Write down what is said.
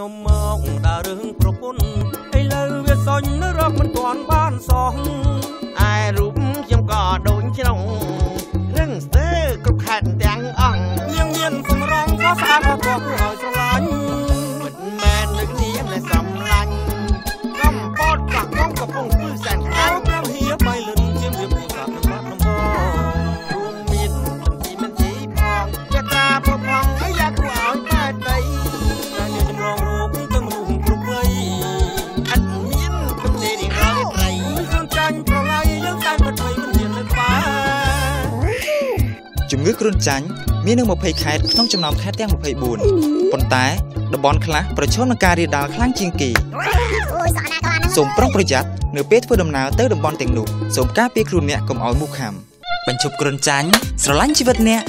ខ្ញុំមកដើររឿងប្រពន្ធឥឡូវវាសុញរកមិនទាន់បានសោះឯរូបខ្ញុំក៏ដូចក្នុងរឹងស្ទើរគ្រប់ខេត្តទាំងអង្គនាងមានសម្រងក៏ស្អាតក៏គួរឲ្យស្រឡាញ់មិនមែនដូចនាងដែលសំឡាញ់កំពតកោះកងកំពុង អត់មានទំនេររៀងរាល់ត្រីមិនគ្រាន់ចាញ់ប្រឡាយយើងតែមិនភ័យមិនមានលើក្បែរជំងឺគ្រុនចាញ់មាននៅ20ខេត្តក្នុងចំណោមខេត្តទាំង24ប៉ុន្តែតំបន់ខ្លះប្រឈមនឹងការរាលដាលខ្លាំងជាងគេសូមប្រុងប្រយ័ត្ននៅពេលធ្វើដំណើរទៅតំបន់ទាំងនោះសូមការពារខ្លួនអ្នកកុំឲ្យមូសខាំបញ្ឈប់គ្រុនចាញ់ស្រឡាញ់ជីវិតអ្នក